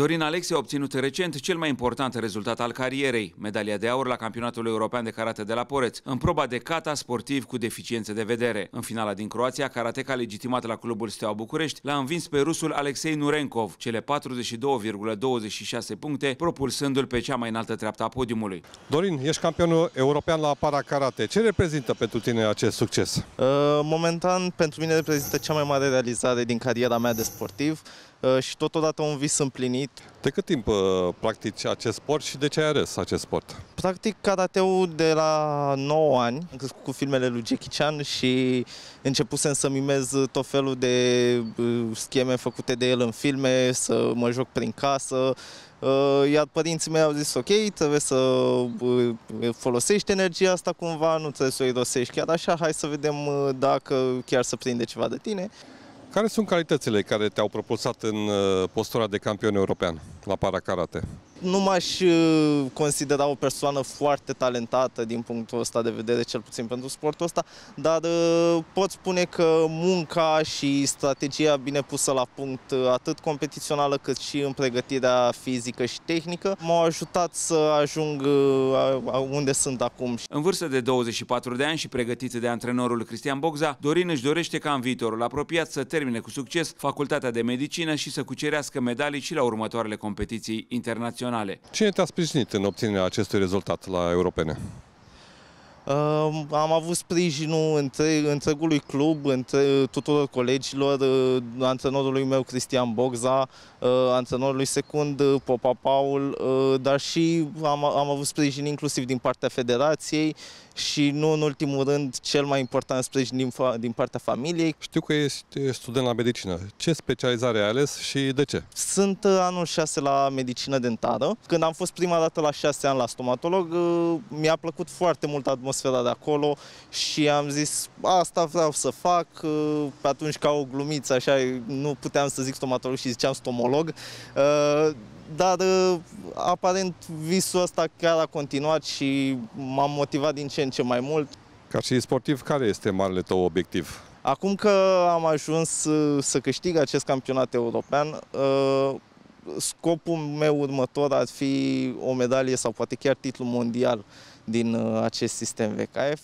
Dorin Alexei a obținut recent cel mai important rezultat al carierei, medalia de aur la campionatul european de karate de la Poreț, în proba de kata sportiv cu deficiențe de vedere. În finala din Croația, karateca legitimat la clubul Steaua București l-a învins pe rusul Alexei Nurenkov, cele 42,26 puncte, propulsându-l pe cea mai înaltă treaptă a podiumului. Dorin, ești campionul european la para karate. Ce reprezintă pentru tine acest succes? Uh, momentan, pentru mine reprezintă cea mai mare realizare din cariera mea de sportiv uh, și totodată un vis împlinit. De cât timp uh, practici acest sport și de ce ai ales acest sport? Practic karateul de la 9 ani, am crescut cu filmele lui Jackie Chan și începusem să mimez tot felul de scheme făcute de el în filme, să mă joc prin casă, iar părinții mei au zis ok, trebuie să folosești energia asta cumva, nu trebuie să o irosești chiar așa, hai să vedem dacă chiar să prinde ceva de tine. Care sunt calitățile care te-au propulsat în uh, postura de campion european la para karate? Nu m-aș uh, considera o persoană foarte talentată din punctul ăsta de vedere, cel puțin pentru sportul ăsta, dar uh, pot spune că munca și strategia bine pusă la punct, atât competițională cât și în pregătirea fizică și tehnică, m-au ajutat să ajung unde sunt acum. În vârstă de 24 de ani și pregătit de antrenorul Cristian Bogza, Dorin își dorește ca în viitorul apropiat să termine cu succes facultatea de medicină și să cucerească medalii și la următoarele competiții internaționale. Cine te-a sprijinit în obținerea acestui rezultat la europene? am avut sprijinul între, întregului club, între tuturor colegilor, uh, antrenorului meu Cristian Borza, uh, antrenorului secund uh, Popa Paul, dar și am, am avut sprijin inclusiv din partea federației și nu în ultimul rând cel mai important sprijin din, din partea familiei. Știu că ești student la medicină. Ce specializare ai ales și de ce? Sunt anul 6 la medicină dentară. Când am fost prima dată la 6 ani la stomatolog, mi-a plăcut foarte mult atmosfera atmosfera de acolo și am zis, asta vreau să fac, pe atunci ca o glumiță, așa, nu puteam să zic stomatolog și ziceam stomolog, uh, dar uh, aparent visul ăsta chiar a continuat și m-am motivat din ce în ce mai mult. Ca și sportiv, care este marele tău obiectiv? Acum că am ajuns uh, să câștig acest campionat european, scopul meu următor ar fi o medalie sau poate chiar titlul mondial din uh, acest sistem VKF.